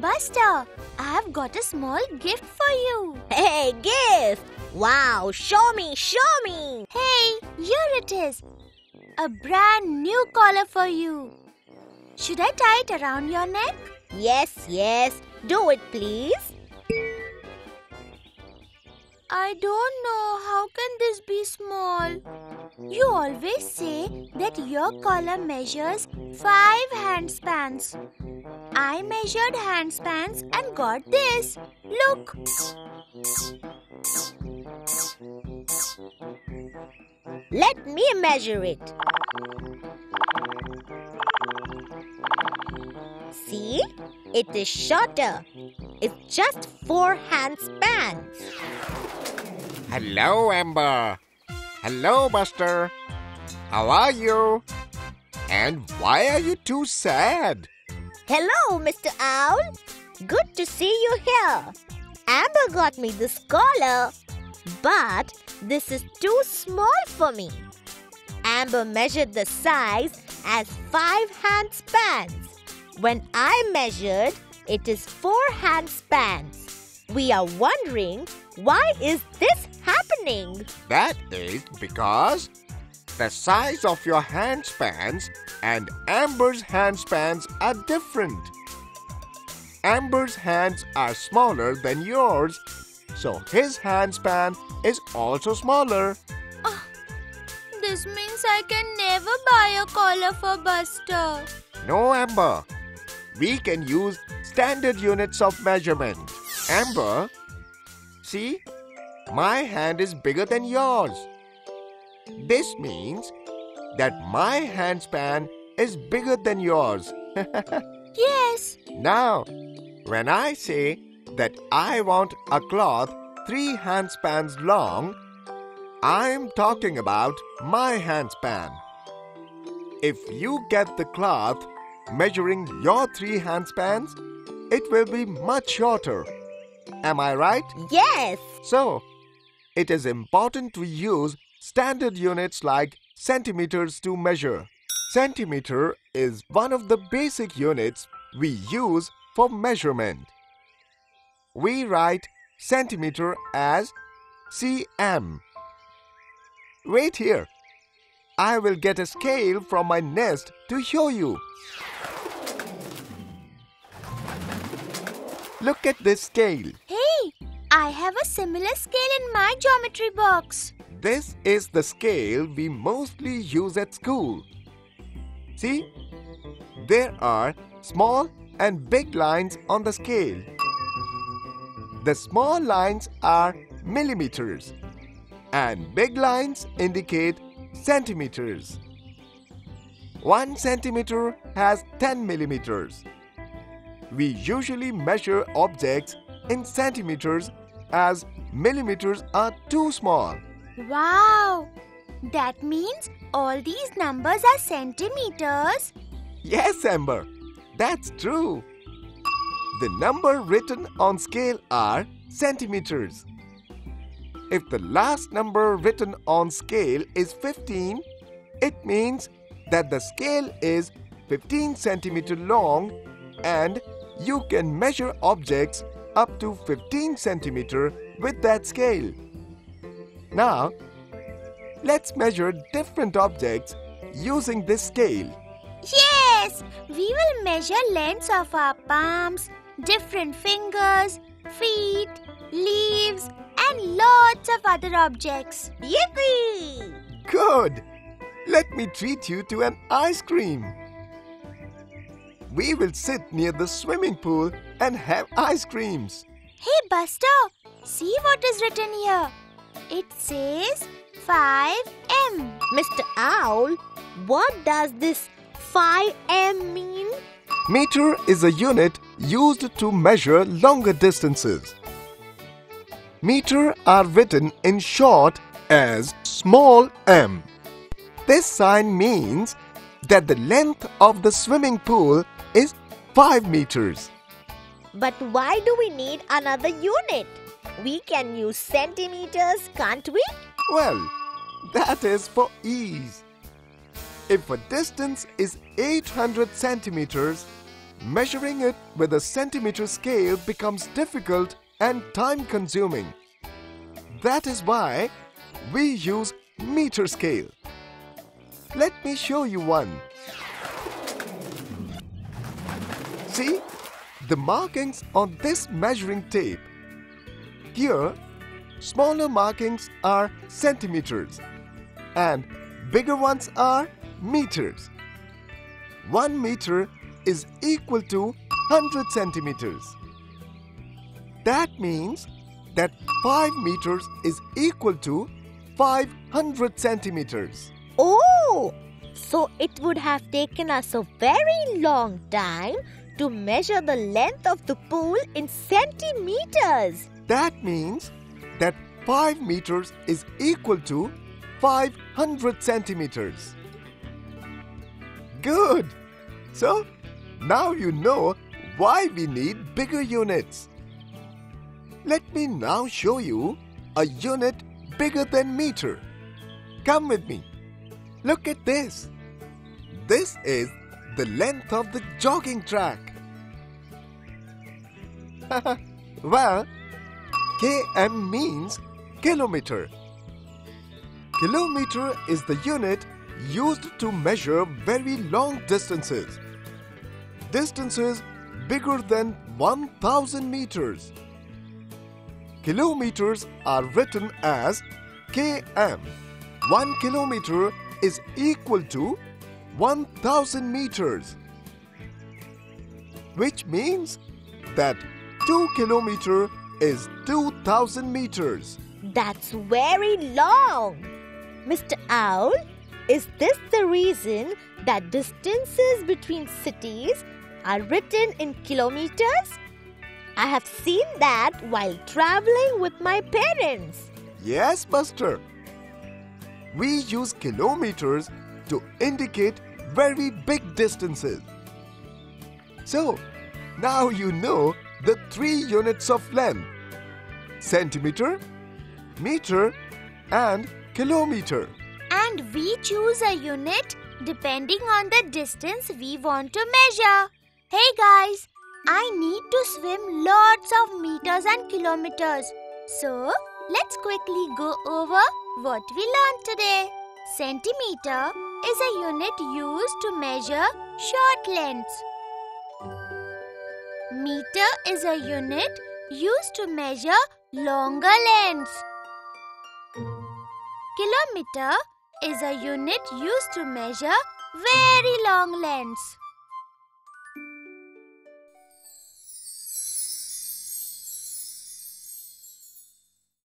Buster, I've got a small gift for you. Hey, gift! Wow, show me, show me! Hey, here it is. A brand new collar for you. Should I tie it around your neck? Yes, yes, do it please. I don't know how can this be small. You always say that your collar measures 5 hand spans. I measured hand spans and got this. Look. Let me measure it. It is shorter. It's just four hand spans. Hello, Amber. Hello, Buster. How are you? And why are you too sad? Hello, Mr. Owl. Good to see you here. Amber got me this collar, but this is too small for me. Amber measured the size as five hand spans. When I measured, it is four hand spans. We are wondering why is this happening? That is because the size of your hand spans and Amber's hand spans are different. Amber's hands are smaller than yours, so his hand span is also smaller. Ah, this means I can never buy a collar for Buster. No, Amber. We can use standard units of measurement. Amber, see? My hand is bigger than yours. This means that my hand span is bigger than yours. Yes. Now, when I say that I want a cloth three hand spans long, I'm talking about my hand span. If you get the cloth measuring your three hand spans, it will be much shorter. Am I right? Yes. So, it is important to use standard units like centimeters to measure. Centimeter is one of the basic units we use for measurement. We write centimeter as cm. Wait here. I will get a scale from my nest to show you. Look at this scale. Hey, I have a similar scale in my geometry box. This is the scale we mostly use at school. See, there are small and big lines on the scale. The small lines are millimeters and big lines indicate centimeters. One centimeter has 10 millimeters. We usually measure objects in centimeters as millimeters are too small. Wow. That means all these numbers are centimeters. Yes, Amber, that's true. The number written on scale are centimeters. If the last number written on scale is 15, it means that the scale is 15 centimeter long and you can measure objects up to 15 centimeter with that scale. Now, let's measure different objects using this scale. Yes, we will measure lengths of our palms, different fingers, feet, leaves, and lots of other objects. Yippee! Good! Let me treat you to an ice cream. We will sit near the swimming pool and have ice creams. Hey Buster, see what is written here. It says 5M. Mr. Owl, what does this 5M mean? Meter is a unit used to measure longer distances. Meter are written in short as small m. This sign means that the length of the swimming pool is 5 meters. But why do we need another unit? We can use centimeters, can't we? Well, that is for ease. If a distance is 800 centimeters, measuring it with a centimeter scale becomes difficult and time consuming. That is why we use meter scale. Let me show you one. See the markings on this measuring tape. Here, smaller markings are centimeters and bigger ones are meters. 1 meter is equal to 100 centimeters. That means that 5 meters is equal to 500 centimeters. Oh! So it would have taken us a very long time to measure the length of the pool in centimeters. That means that 5 meters is equal to 500 centimeters. Good! So, now you know why we need bigger units. Let me now show you a unit bigger than meter. Come with me. Look at this. This is the length of the jogging track. well, km means kilometer. Kilometer is the unit used to measure very long distances. Distances bigger than 1000 meters. Kilometers are written as km. 1 kilometer is equal to 1000 meters. Which means that 2 kilometer is 2000 meters. That's very long. Mr. Owl, is this the reason that distances between cities are written in kilometers? I have seen that while traveling with my parents. Yes, Buster. We use kilometers to indicate very big distances. So, now you know the three units of length centimeter, meter, and kilometer. And we choose a unit depending on the distance we want to measure. Hey guys, I need to swim lots of meters and kilometers. So, let's quickly go over what we learned today. Centimeter is a unit used to measure short lengths. Meter is a unit used to measure longer lengths. Kilometer is a unit used to measure very long lengths.